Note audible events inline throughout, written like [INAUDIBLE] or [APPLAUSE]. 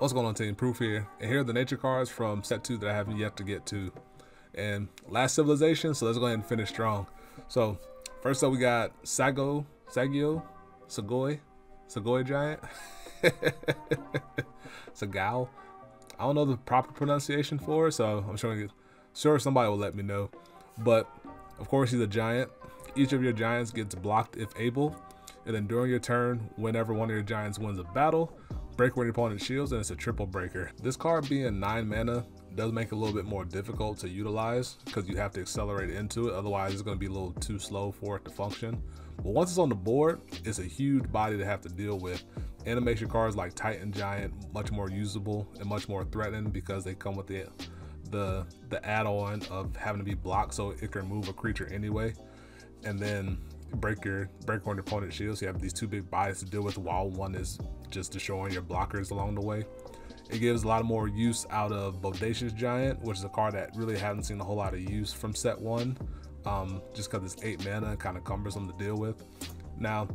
What's going on team? Proof here. And here are the nature cards from set 2 that I haven't yet to get to. And last civilization, so let's go ahead and finish strong. So first up we got Sago, Sagio, Sagoi, Sagoi Giant, [LAUGHS] Sagao. I don't know the proper pronunciation for it, so I'm sure, sure somebody will let me know. But of course he's a giant. Each of your giants gets blocked if able. And then during your turn, whenever one of your giants wins a battle, break when your opponent shields, and it's a triple breaker. This card being 9 mana does make it a little bit more difficult to utilize because you have to accelerate into it. Otherwise, it's going to be a little too slow for it to function. But once it's on the board, it's a huge body to have to deal with. Animation cards like Titan Giant much more usable and much more threatening because they come with the the the add-on of having to be blocked so it can move a creature anyway. And then break your break on your opponent's shields. You have these two big bodies to deal with while one is just destroying your blockers along the way. It gives a lot more use out of Bodacious Giant, which is a card that really hasn't seen a whole lot of use from set one, um, just because it's eight mana and kind of cumbersome to deal with. Now,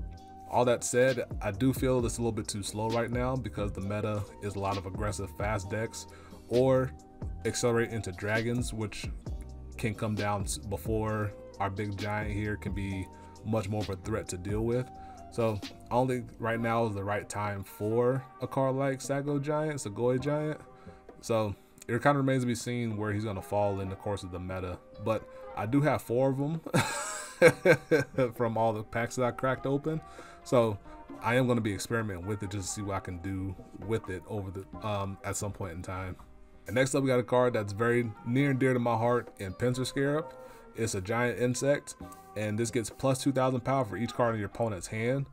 all that said, I do feel it's a little bit too slow right now because the meta is a lot of aggressive fast decks or accelerate into dragons, which can come down before our big giant here can be much more of a threat to deal with. So I don't think right now is the right time for a card like Sago Giant, Sagoi Giant. So it kind of remains to be seen where he's going to fall in the course of the meta. But I do have four of them [LAUGHS] from all the packs that I cracked open. So I am going to be experimenting with it just to see what I can do with it over the um, at some point in time. And next up, we got a card that's very near and dear to my heart in Pincer Scarab. It's a giant insect and this gets plus 2000 power for each card in your opponent's hand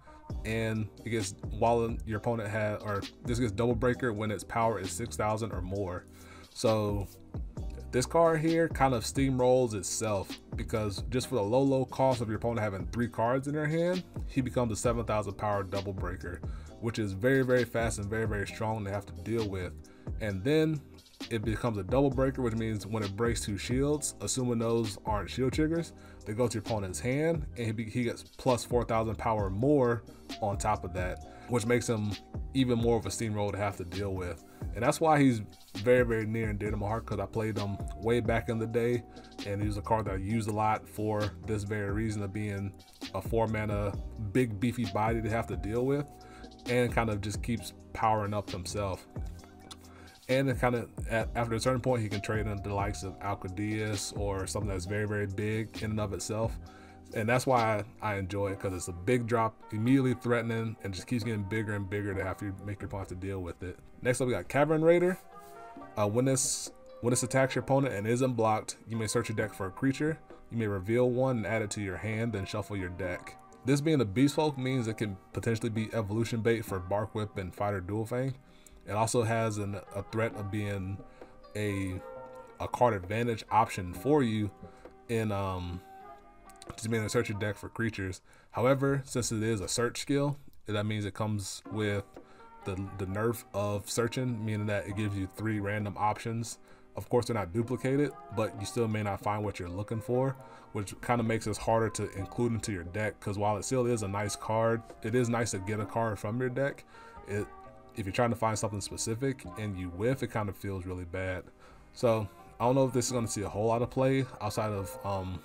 and it gets while your opponent has or this gets double breaker when its power is 6000 or more. So this card here kind of steamrolls itself because just for the low low cost of your opponent having three cards in their hand he becomes a 7000 power double breaker which is very very fast and very very strong to have to deal with. And then it becomes a double breaker, which means when it breaks two shields, assuming those aren't shield triggers, they go to your opponent's hand, and he, he gets plus 4,000 power more on top of that, which makes him even more of a steamroll to have to deal with. And that's why he's very, very near and dear to my heart because I played him way back in the day, and he was a card that I used a lot for this very reason of being a four mana big beefy body to have to deal with, and kind of just keeps powering up himself and kind of after a certain point he can trade into the likes of Alcadeias or something that's very very big in and of itself. And that's why I, enjoy it because it's a big drop immediately threatening and just keeps getting bigger and bigger to have to make your opponent to deal with it. Next up we got Cavern Raider. Uh, when this when this attacks your opponent and isn't blocked you may search your deck for a creature. You may reveal one and add it to your hand then shuffle your deck. This being a beast folk means it can potentially be evolution bait for Barkwhip and Fighter Dual Fang it also has an, a threat of being a a card advantage option for you in um just being a search your deck for creatures. However, since it is a search skill, that means it comes with the the nerf of searching, meaning that it gives you three random options. Of course, they're not duplicated, but you still may not find what you're looking for, which kind of makes it harder to include into your deck. Because while it still is a nice card, it is nice to get a card from your deck. It if you're trying to find something specific and you whiff, it kind of feels really bad. So I don't know if this is going to see a whole lot of play outside of um,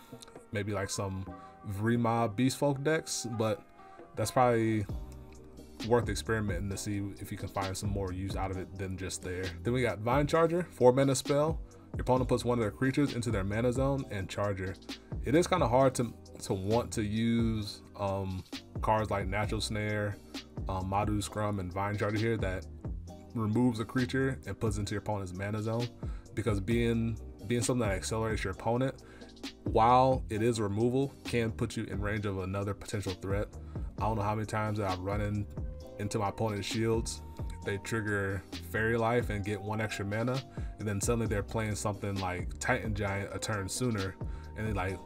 maybe like some Vrima Beast Folk decks, but that's probably worth experimenting to see if you can find some more use out of it than just there. Then we got Vine Charger, 4 mana spell. Your opponent puts one of their creatures into their mana zone and Charger. It is kind of hard to, to want to use um, cards like Natural Snare, um, Madu Scrum, and Vine Charger here that removes a creature and puts into your opponent's mana zone. Because being being something that accelerates your opponent while it is removal can put you in range of another potential threat. I don't know how many times that i've run in, into my opponent's shields. They trigger fairy life and get one extra mana and then suddenly they're playing something like titan giant a turn sooner and they're like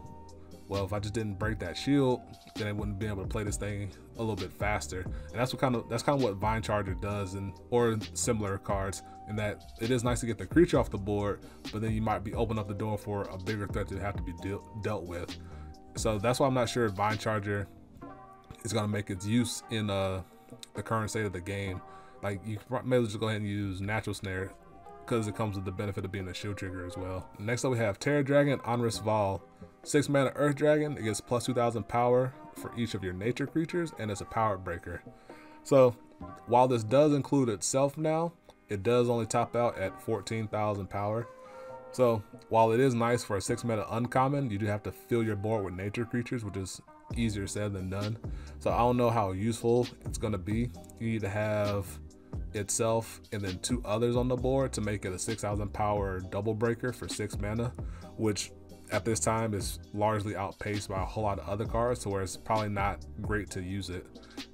well, if I just didn't break that shield, then I wouldn't be able to play this thing a little bit faster. And that's what kind of that's kind of what Vine Charger does, and or similar cards. In that it is nice to get the creature off the board, but then you might be open up the door for a bigger threat to have to be deal, dealt with. So that's why I'm not sure if Vine Charger is going to make its use in uh, the current state of the game. like you may as well just go ahead and use natural snare because it comes with the benefit of being a shield trigger as well. Next up we have Tera Dragon Onrus Vol. 6 mana Earth Dragon, it gets plus 2000 power for each of your nature creatures and it's a power breaker. So while this does include itself now, it does only top out at 14,000 power. So while it is nice for a 6 mana uncommon, you do have to fill your board with nature creatures, which is easier said than done. So I don't know how useful it's going to be. You need to have itself and then two others on the board to make it a 6,000 power double breaker for 6 mana, which at this time is largely outpaced by a whole lot of other cards, so where it's probably not great to use it.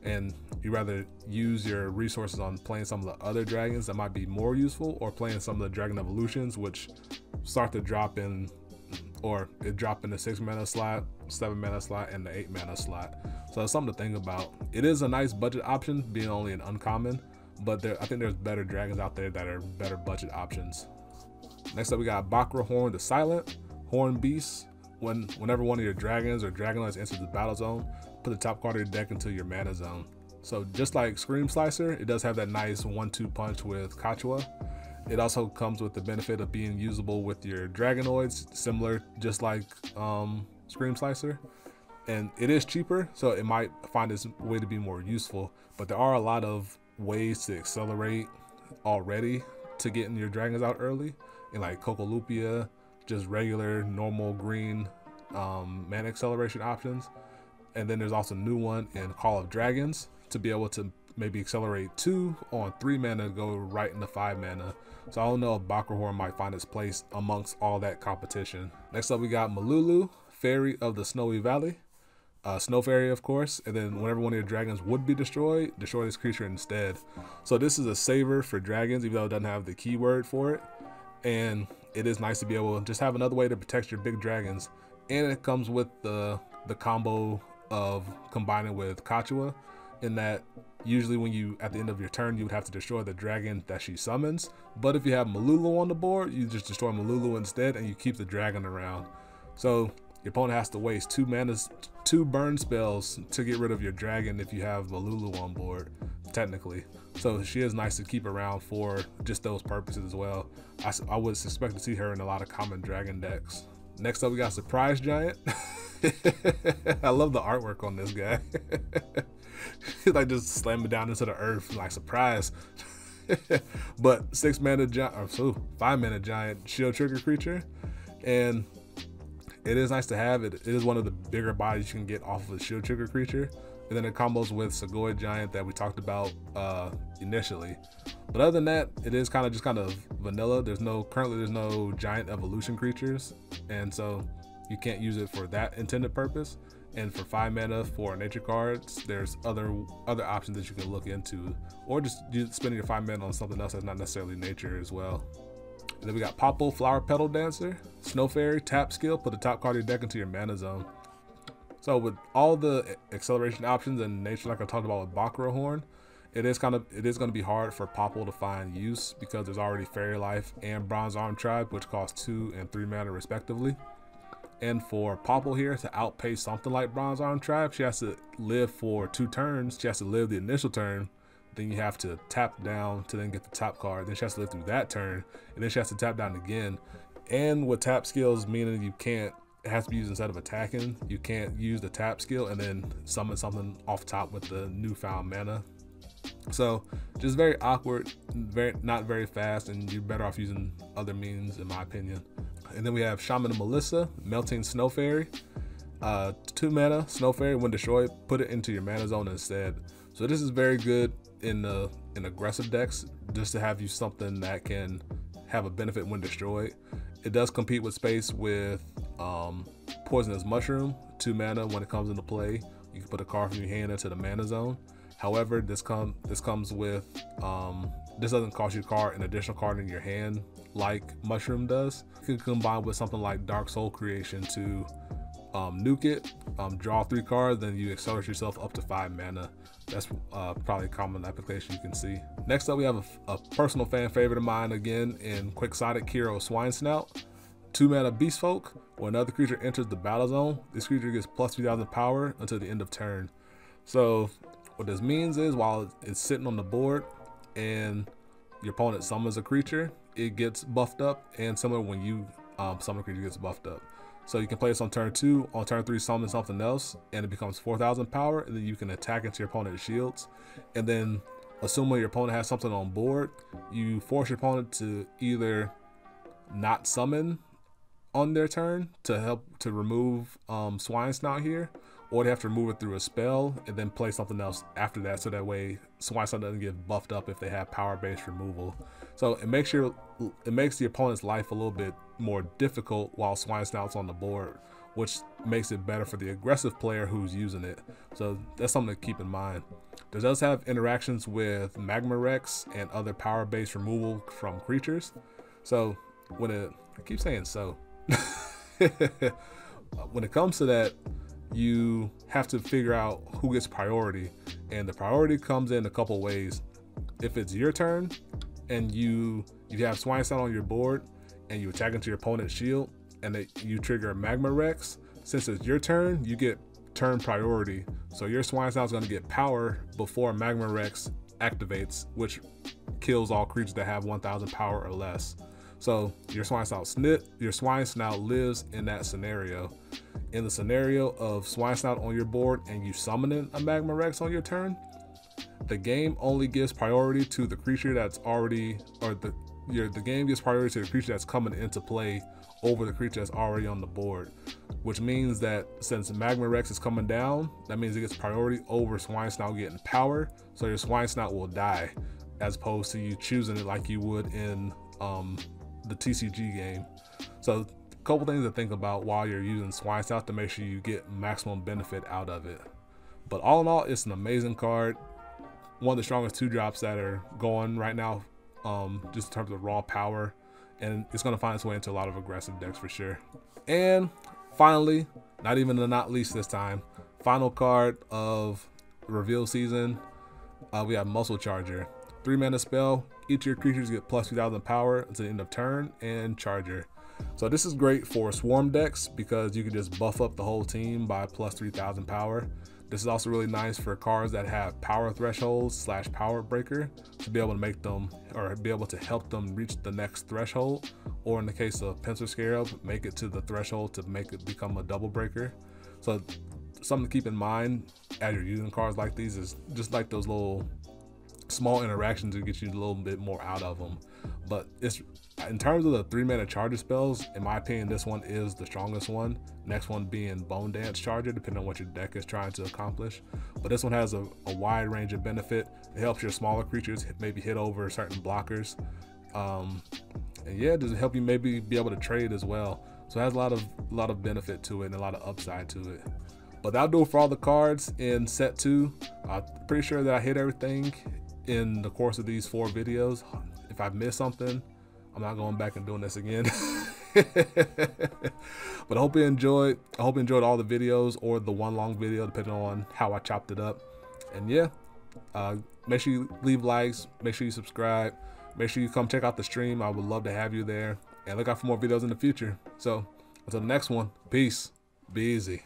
And you rather use your resources on playing some of the other dragons that might be more useful, or playing some of the dragon evolutions, which start to drop in, or it drop in the six mana slot, seven mana slot, and the eight mana slot. So it's something to think about. It is a nice budget option, being only an uncommon, but there, I think there's better dragons out there that are better budget options. Next up, we got Bakra Horn the Silent. Horn Beast. When whenever one of your dragons or dragonlords enters the battle zone, put the top card of your deck into your mana zone. So just like Scream Slicer, it does have that nice one-two punch with Kachua. It also comes with the benefit of being usable with your Dragonoids, similar just like um, Scream Slicer. And it is cheaper, so it might find its way to be more useful. But there are a lot of ways to accelerate already to getting your dragons out early. and like Coccolupia, just regular normal green um, mana acceleration options. And then there's also a new one in Call of Dragons to be able to maybe accelerate two on three mana, go right into five mana. So I don't know if Bakrahorn might find its place amongst all that competition. Next up, we got Malulu, Fairy of the Snowy Valley. Uh, Snow Fairy, of course, and then whenever one of your dragons would be destroyed, destroy this creature instead. So this is a saver for dragons, even though it doesn't have the keyword for it. And it is nice to be able to just have another way to protect your big dragons. And it comes with the the combo of combining with Kachua in that usually when you at the end of your turn you would have to destroy the dragon that she summons. But if you have Malulu on the board, you just destroy Malulu instead and you keep the dragon around. So your opponent has to waste two mana, two burn spells to get rid of your dragon if you have Malulu on board, technically. So she is nice to keep around for just those purposes as well. I, I would expect to see her in a lot of common dragon decks. Next up, we got Surprise Giant. [LAUGHS] I love the artwork on this guy. [LAUGHS] like just slamming down into the earth, like surprise. [LAUGHS] but six mana giant, or five mana giant shield trigger creature, and it is nice to have. It, it is one of the bigger bodies you can get off of a shield trigger creature and then it combos with Segoy Giant that we talked about uh, initially. But other than that, it is kind of just kind of vanilla. There's no currently there's no giant evolution creatures, and so you can't use it for that intended purpose. And for five mana for nature cards, there's other other options that you can look into, or just spending your five mana on something else that's not necessarily nature as well. And then we got Popple Flower Petal Dancer, Snow Fairy, tap skill, put the top card of your deck into your mana zone. So with all the acceleration options and nature like I talked about with Bakra Horn, it is kind of it is going to be hard for Popple to find use because there's already Fairy Life and Bronze Arm Tribe, which cost two and three mana respectively. And for Popple here to outpace something like Bronze Arm Tribe, she has to live for two turns. She has to live the initial turn. Then you have to tap down to then get the top card. Then she has to live through that turn. And then she has to tap down again. And with tap skills, meaning you can't it has to be used instead of attacking. You can't use the tap skill and then summon something off top with the newfound mana. So just very awkward, very not very fast, and you're better off using other means in my opinion. And then we have Shaman Melissa, Melting Snow Fairy. Uh, two mana, Snow Fairy, when destroyed, put it into your mana zone instead. So this is very good in the in aggressive decks, just to have you something that can have a benefit when destroyed. It does compete with space with um, Poisonous Mushroom, two mana when it comes into play. You can put a card from your hand into the mana zone. However, this come this comes with um, this doesn't cost you a card, an additional card in your hand like Mushroom does. You can combine with something like Dark Soul Creation to um, nuke it, um, draw three cards, then you accelerate yourself up to five mana. That's uh, probably a common application you can see. Next up, we have a, a personal fan favorite of mine again in Quixotic Hero Swine Snout. Two mana Beast Folk. When another creature enters the battle zone, this creature gets plus 3000 power until the end of turn. So what this means is while it's sitting on the board, and your opponent summons a creature, it gets buffed up, and similar when you um, summon a creature gets buffed up. So you can play this on turn two, on turn three summon something else, and it becomes 4,000 power, and then you can attack into your opponent's shields. And then, assuming your opponent has something on board, you force your opponent to either not summon on their turn to help to remove um, Swine Snout here, or they have to remove it through a spell and then play something else after that, so that way Swine Snout doesn't get buffed up if they have power-based removal. So it makes your it makes the opponent's life a little bit more difficult while Swine Snout's on the board, which makes it better for the aggressive player who's using it. So that's something to keep in mind. It does have interactions with Magma Rex and other power-based removal from creatures. So when it, I keep saying so, [LAUGHS] when it comes to that, you have to figure out who gets priority. And the priority comes in a couple ways. If it's your turn and you you have Swine Snout on your board and you attack into your opponent's shield and it, you trigger Magma Rex, since it's your turn, you get turn priority. So your Swine Snout is going to get power before Magma Rex activates, which kills all creatures that have 1000 power or less. So your swine snout snip, your swine snout lives in that scenario. In the scenario of swine snout on your board and you summoning a magma rex on your turn, the game only gives priority to the creature that's already or the your the game gives priority to the creature that's coming into play over the creature that's already on the board. Which means that since Magma Rex is coming down, that means it gets priority over Swine Snout getting power. So your Swine Snout will die as opposed to you choosing it like you would in um, the TCG game. So a couple things to think about while you're using Swine Snout to make sure you get maximum benefit out of it. But all in all, it's an amazing card. One of the strongest two drops that are going right now, um, just in terms of raw power. And it's going to find its way into a lot of aggressive decks for sure. And finally, not even the not least this time, final card of reveal season, uh, we have Muscle Charger. Three mana spell. Each of your creatures get plus 2000 power until the end of turn and Charger. So this is great for swarm decks because you can just buff up the whole team by plus 3000 power. This is also really nice for cards that have power thresholds slash power breaker to be able to make them or be able to help them reach the next threshold. Or in the case of Pincer Scarab, make it to the threshold to make it become a double breaker. So something to keep in mind as you're using cards like these is just like those little small interactions to get you a little bit more out of them. But it's in terms of the three mana charger spells, in my opinion, this one is the strongest one. Next one being Bone Dance Charger, depending on what your deck is trying to accomplish. But this one has a, a wide range of benefit. It helps your smaller creatures maybe hit over certain blockers. Um, and yeah, does help you maybe be able to trade as well. So it has a lot of a lot of benefit to it and a lot of upside to it. But that'll do it for all the cards in set two. I'm pretty sure that I hit everything in the course of these four videos. If I missed something, I'm not going back and doing this again. [LAUGHS] but I hope you enjoyed. I hope you enjoyed all the videos or the one long video, depending on how I chopped it up. And yeah, uh, make sure you leave likes. Make sure you subscribe. Make sure you come check out the stream. I would love to have you there. And look out for more videos in the future. So until the next one, peace. Be easy.